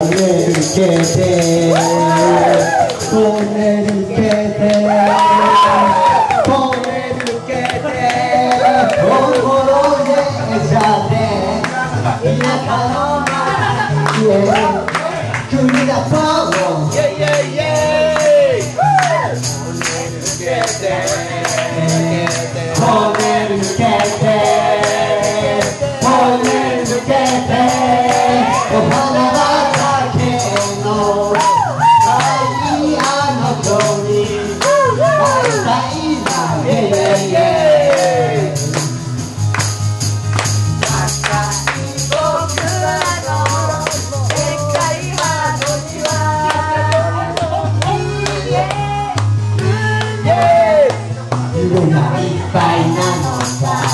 Together, together. Yeah, yeah, yeah! Woo! อยู่ไหนไปหนานอนฟ้